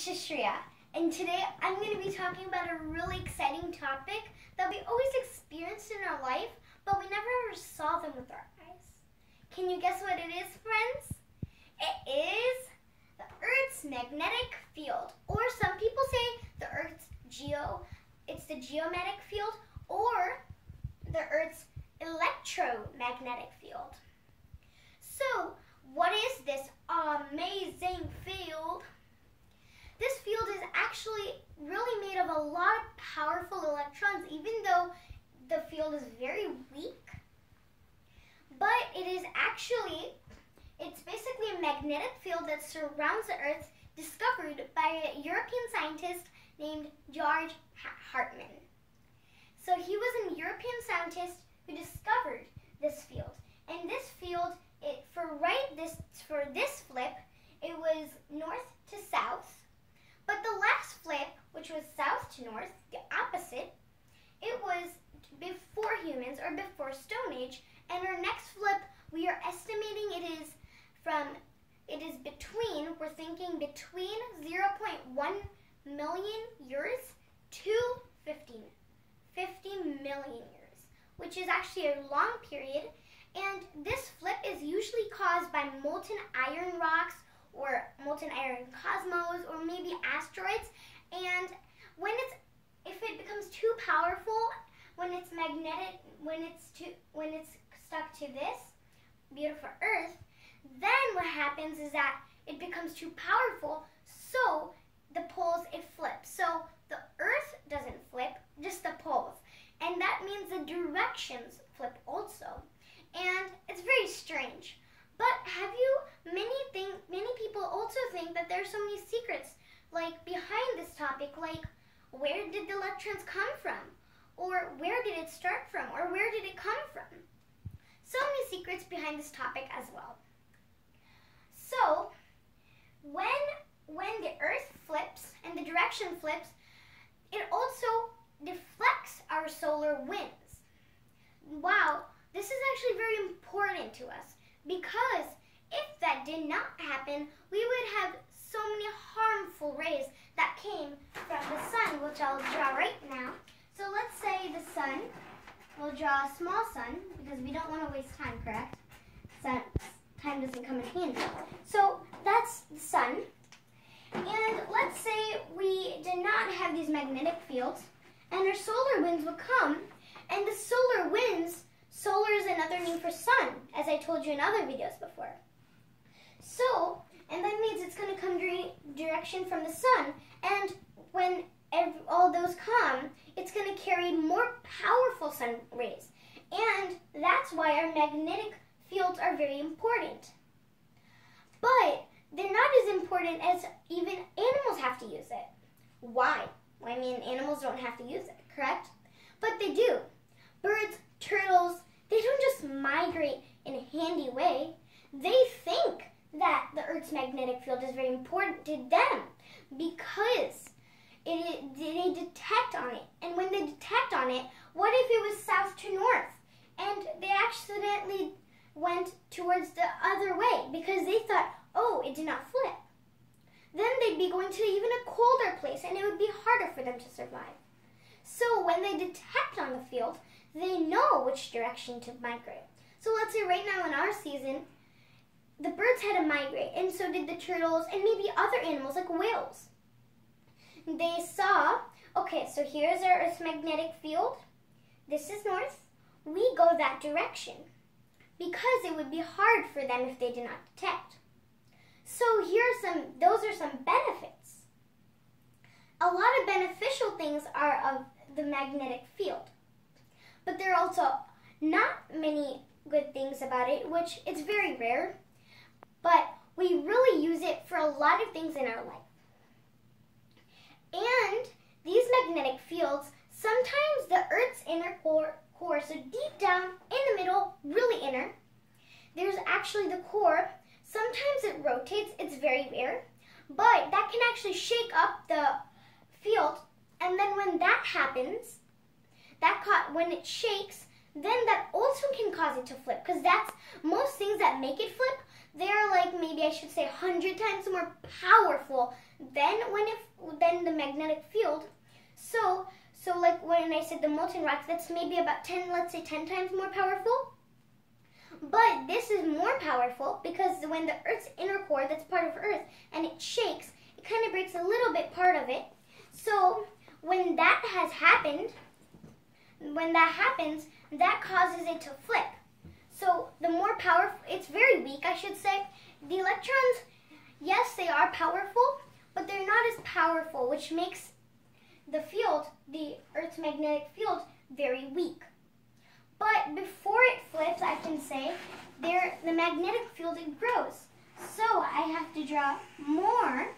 Sushreeya, and today I'm going to be talking about a really exciting topic that we always experienced in our life, but we never ever saw them with our eyes. Can you guess what it is, friends? It is the Earth's magnetic field, or some people say the Earth's geo, it's the geomagnetic field, or the Earth's electromagnetic field. So, what is this amazing field? This field is actually really made of a lot of powerful electrons, even though the field is very weak. But it is actually, it's basically a magnetic field that surrounds the Earth discovered by a European scientist named George Hartmann. So he was a European scientist who discovered this field. And this field, it, for right this for this flip, it was north to south but the last flip, which was south to north, the opposite, it was before humans or before Stone Age. And our next flip, we are estimating it is from, it is between, we're thinking between 0.1 million years to 15, 50 million years, which is actually a long period. And this flip is usually caused by molten iron rocks or molten iron cosmos or maybe asteroids. And when it's if it becomes too powerful, when it's magnetic, when it's too when it's stuck to this beautiful Earth, then what happens is that it becomes too powerful, so the poles it flips. So the Earth doesn't flip, just the poles. And that means the directions flip also. And it's very strange. But have you many thing many people also think that there's so many secrets like behind this topic like where did the electrons come from? Or where did it start from? Or where did it come from? So many secrets behind this topic as well. So, when when the earth flips and the direction flips, it also deflects our solar winds. Wow, this is actually very important to us because if that did not happen, we would have so many harmful rays that came from the sun, which I'll draw right now. So let's say the sun, we'll draw a small sun because we don't want to waste time, correct? Sun, time doesn't come in handy. So that's the sun. And let's say we did not have these magnetic fields and our solar winds would come and the solar winds Solar is another name for sun, as I told you in other videos before. So, and that means it's going to come direction from the sun, and when every, all those come, it's going to carry more powerful sun rays. And that's why our magnetic fields are very important. But they're not as important as even animals have to use it. Why? I mean, animals don't have to use it, correct? But they do. Birds, turtles, they don't just migrate in a handy way. They think that the Earth's magnetic field is very important to them because it, they detect on it. And when they detect on it, what if it was south to north? And they accidentally went towards the other way because they thought, oh, it did not flip. Then they'd be going to even a colder place and it would be harder for them to survive. So when they detect on the field, they know which direction to migrate. So let's say right now in our season, the birds had to migrate, and so did the turtles and maybe other animals like whales. They saw, okay, so here's our Earth's magnetic field. This is north. We go that direction because it would be hard for them if they did not detect. So here are some, those are some benefits. A lot of beneficial things are of the magnetic field but there are also not many good things about it, which it's very rare, but we really use it for a lot of things in our life. And these magnetic fields, sometimes the Earth's inner core, core, so deep down in the middle, really inner, there's actually the core. Sometimes it rotates, it's very rare, but that can actually shake up the field. And then when that happens, that caught when it shakes, then that also can cause it to flip because that's most things that make it flip, they're like maybe I should say 100 times more powerful than when the magnetic field. So so like when I said the molten rocks, that's maybe about 10, let's say 10 times more powerful. But this is more powerful because when the Earth's inner core, that's part of Earth, and it shakes, it kind of breaks a little bit part of it. So when that has happened, when that happens, that causes it to flip. So the more powerful, it's very weak, I should say. The electrons, yes, they are powerful, but they're not as powerful, which makes the field, the Earth's magnetic field, very weak. But before it flips, I can say, there the magnetic field it grows. So I have to draw more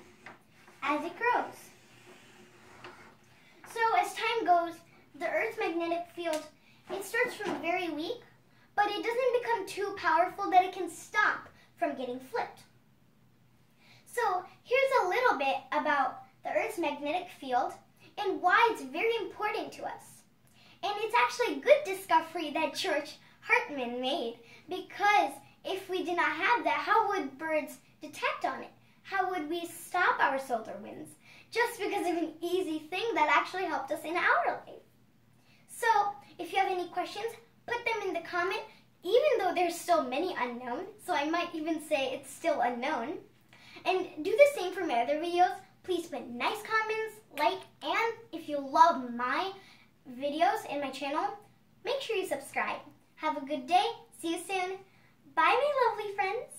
as it grows. So as time goes, the Earth's magnetic field, it starts from very weak, but it doesn't become too powerful that it can stop from getting flipped. So here's a little bit about the Earth's magnetic field and why it's very important to us. And it's actually a good discovery that George Hartmann made because if we did not have that, how would birds detect on it? How would we stop our solar winds? Just because of an easy thing that actually helped us in our life. So, if you have any questions, put them in the comment, even though there's still many unknown, so I might even say it's still unknown. And do the same for my other videos. Please put nice comments, like, and if you love my videos and my channel, make sure you subscribe. Have a good day. See you soon. Bye, my lovely friends.